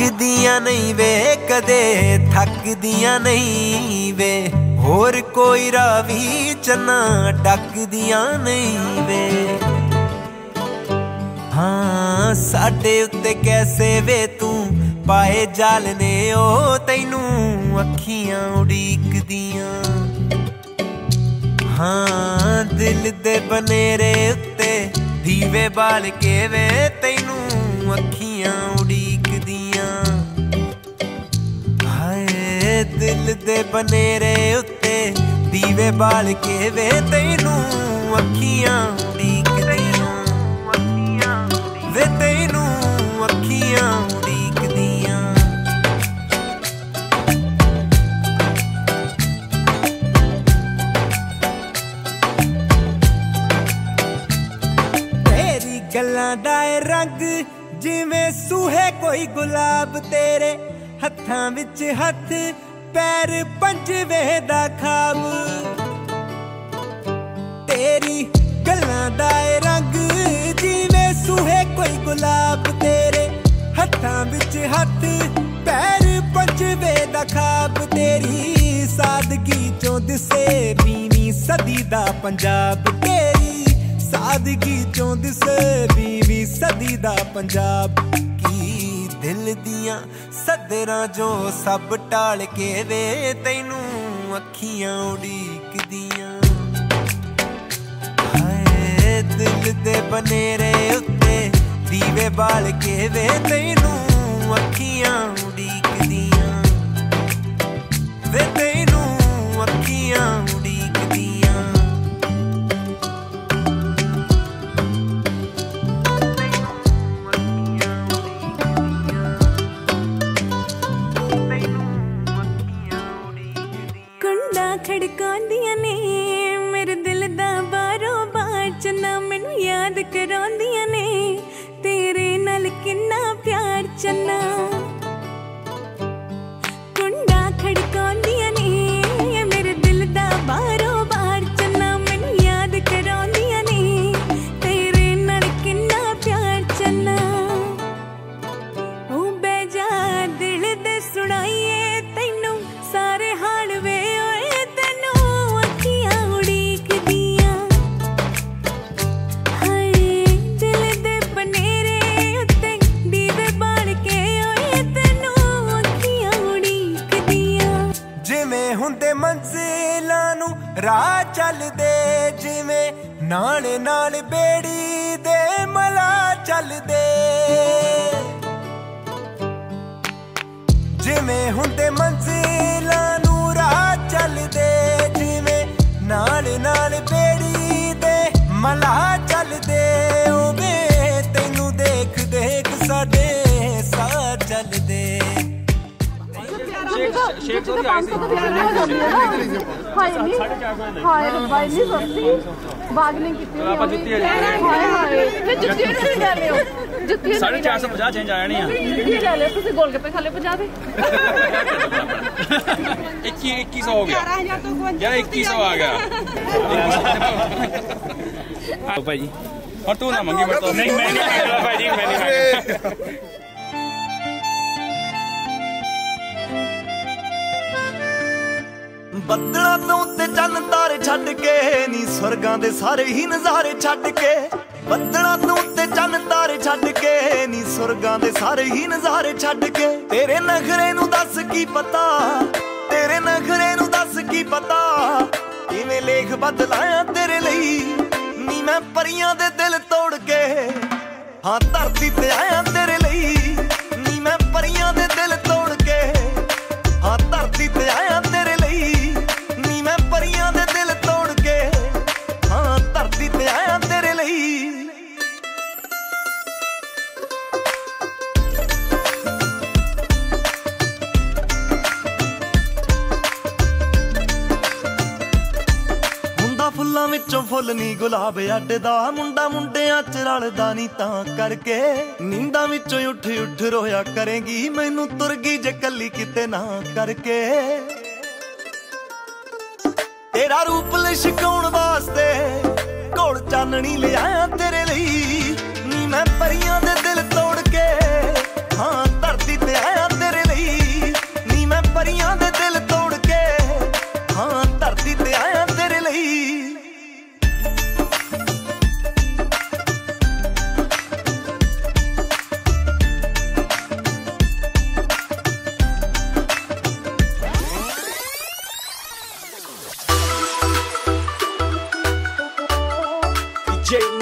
ਅੱਕਦੀਆਂ ਨਹੀਂ ਵੇ, ਕਦੇ ਥੱਕਦੀਆਂ ਨਹੀਂ ਵੇ। ਹੋਰ ਕੋਈ ਰਾਵੀ ਚੰਨਾ ਡੱਕਦੀਆਂ ਨਹੀਂ ਵੇ। ਹਾਂ, ਸਾਡੇ ਉੱਤੇ ਕੈਸੇ ਵੇ ਤੂੰ? ਪਾਏ ਜਾਲ ਨੇ ਉਹ ਤੈਨੂੰ ਅੱਖੀਆਂ ਉਡੀਕਦੀਆਂ। ਹਾਂ, ਦਿਲ ਦੇ ਬਨੇਰੇ ਉੱਤੇ ਦੀਵੇ ਬਾਲ ਕੇ ਵੇ ਤੈਨੂੰ ਅੱਖੀਆਂ ਉਡੀਕਦੀਆਂ। ਹਾਏ ਦਿਲ ਦੇ ਬਨੇਰੇ ਉੱਤੇ ਦੀਵੇ ਬਾਲ ਕੇ ਵੇ ਤੈਨੂੰ ਅੱਖੀਆਂ ਉਡੀਕਦੀਆਂ ਵੇ ਤੈਨੂੰ ਅੱਖੀਆਂ ਉਡੀਕਦੀਆਂ ਤੇਰੀ ਗੱਲਾਂ ਦਾ ਰੰਗ ਜਿਵੇਂ ਸੂਹੇ ਕੋਈ ਗੁਲਾਬ ਤੇਰੇ ਹੱਥਾਂ ਵਿੱਚ ਹੱਥ ਪੈਰ ਪੰਜਵੇਂ ਦਾ ਖਾਬ। ਤੇਰੀ ਗੱਲਾਂ ਦਾ ਰੰਗ, ਜਿਵੇਂ ਸੂਹੇ ਕੋਈ ਗੁਲਾਬ ਤੇਰੇ ਹੱਥਾਂ ਵਿੱਚ ਹੱਥ, ਪੈਰ ਪੰਜਵੇਂ ਦਾ ਖਾਬ। ਤੇਰੀ ਸਾਦਗੀ ਚੋਂ ਦਿਸੇ ਵੀਵੀਂ ਸਦੀ ਦਾ ਪੰਜਾਬ। ਤੇਰੀ ਸਾਦਗੀ ਚੋਂ ਦਿਸੇ ਵੀਵੀਂ ਸਦੀ ਦਾ ਪੰਜਾਬ। ਕੀ ਦਿਲ ਦੀਆਂ ਸਦਰਾਂ ਜੋ ਸਭ ਟਾਲ ਕੇ ਵੇ, ਤੈਨੂੰ ਅੱਖੀਆਂ ਉਡੀਕਦੀਆਂ। ਹਾਏ, ਦਿਲ ਦੇ ਬਨੇਰੇ ਉੱਤੇ ਦੀਵੇ ਬਾਲ ਕੇ ਵੇ, ਤੈਨੂੰ and ਰਾਹ ਚੱਲਦੇ ਜਿਵੇਂ ਨਾਲ ਨਾਲ ਬੇੜੀ ਦੇ ਮਲਾ ਚੱਲਦੇ। ਜਿਵੇਂ ਹੁੰਦੇ ਮੰਜ਼ਿਲਾਂ ਨੂੰ ਰਾਹ ਚੱਲਦੇ, ਜਿਵੇਂ ਨਾਲ ਨਾਲ ਬੇੜੀ ਦੇ ਮਲਾ तो पाँच सौ तो कितना हो जाती है ना हाय नी हाय भाई नी सस्ती बार्गेनिंग कितनी हो रही है हाय हाय मैं जुतियों से जा रही हूँ जुतियों साढ़े चार सौ पचास चेंज आया नहीं है ले ले तुझे गोलगप्पे खा ले पचास इक्की इक्कीस हो गया यार इक्कीस सौ आ गया तो भाई और तू ना मंगी बता नहीं मैंने भाई जी मैंने ਮੈਂ ਬੱਦਲਾਂ ਤੋਂ ਉੱਤੇ ਚੰਨ ਤਾਰੇ ਛੱਡ ਕੇ, ਨੀ ਸਵਰਗਾਂ ਦੇ ਸਾਰੇ ਹੀ ਨਜ਼ਾਰੇ ਛੱਡ ਕੇ। ਬੱਦਲਾਂ ਤੋਂ ਉੱਤੇ ਚੰਨ ਤਾਰੇ ਛੱਡ ਕੇ, ਨੀ ਸਵਰਗਾਂ ਦੇ ਸਾਰੇ ਹੀ ਨਜ਼ਾਰੇ ਛੱਡ ਕੇ। ਤੇਰੇ ਨਖਰੇ ਨੂੰ ਦੱਸ ਕੀ ਪਤਾ? ਤੇਰੇ ਨਖਰੇ ਨੂੰ ਦੱਸ ਕੀ ਪਤਾ? ਕਿਵੇਂ ਲੇਖ ਬਦਲਾਇਆ ਤੇਰੇ ਲਈ? ਨੀ ਮੈਂ ਪਰੀਆਂ ਦੇ ਦਿਲ ਤੋੜ ਕੇ, ਹਾਂ ਧਰਤੀ ਤੇ ਆਇਆ ਤੇਰੇ ਲਈ। ਵਿੱਚੋਂ ਫੁੱਲ ਨਹੀਂ ਗੁਲਾਬ ਅੱਡਦਾ ਮੁੰਡਾ ਮੁੰਡਿਆਂ ਚ ਰਲਦਾ ਨਹੀਂ ਤਾਂ ਕਰਕੇ। ਨਿੰਦਾ ਵਿੱਚੋਂ ਉੱਠ ਉੱਠ ਰੋਇਆ ਕਰੇਗੀ, ਮੈਨੂੰ ਤੁਰ ਗਈ ਜੇ ਕੱਲੀ ਕਿਤੇ ਨਾ ਕਰਕੇ। ਤੇਰਾ ਰੂਪ ਲਿਸ਼ਕਾਉਣ ਵਾਸਤੇ ਕੋੜ ਚਾਨਣੀ ਲਿਆਇਆ ਤੇਰੇ ਲਈ। ਮੈਂ ਪਰੀਆਂ ਦੇ ਦਿਲ ਤੋੜ ਕੇ, ਹਾਂ ਧਰਤੀ ਤੇ ਆਇਆ J